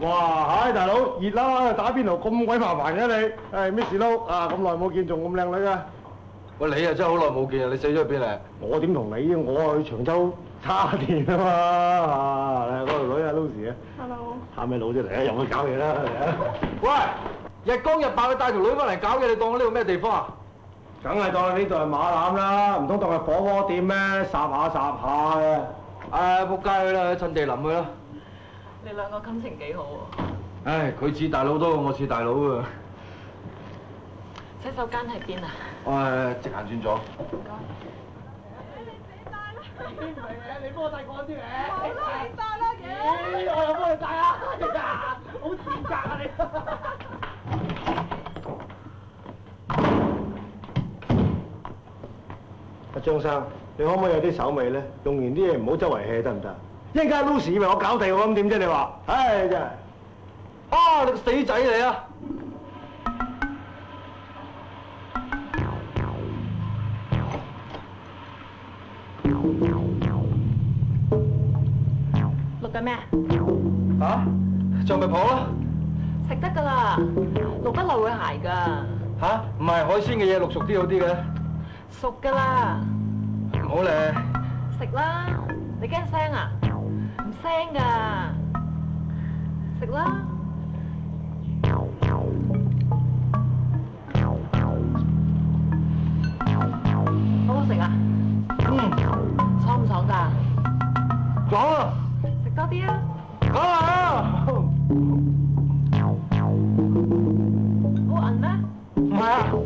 哇，唉，大佬熱啦，打邊爐咁鬼麻煩嘅你，誒咩事撈啊？咁耐冇見，仲咁靚女嘅，喂，你啊真係好耐冇見啊！你死咗去邊啊？我點同你？我去長洲叉電啊嘛，啊，嗰條女啊 Lucy 啊，Hello，喊咩佬啫嚟啊？又去搞嘢啦，嚟啊！喂，日光日白，你帶條女翻嚟搞嘢，你當我呢度咩地方啊？梗係當呢度係馬攬啦，唔通當係火鍋店咩？霎下霎下嘅。唉，仆街去啦，趁地淋去啦。你兩個感情幾好喎？唉，佢似大佬多過我似大佬啊！洗手間喺邊啊？唉，直行轉左。唔該。你你幫我帶嗰啲嘢。好啦，你帶啦咦，我又幫你帶啊！好賤格啊你！阿張生，你可唔可以有啲手尾咧？用完啲嘢唔好周圍 hea 得唔得？一陣間 Lucy 以為我搞定我咁點啫？你話？唉，真係。啊，你個死仔嚟啊！錄緊咩？嚇，仲咪婆咯？食得㗎啦，錄得耐會鞋㗎，吓？唔係海鮮嘅嘢，錄熟啲好啲嘅。熟㗎啦，唔好咧，食啦。你驚腥啊？唔腥噶，食啦，好好食啊，嗯，爽唔爽噶，爽，食多啲啊，好啊，好，好？咩？唔系啊。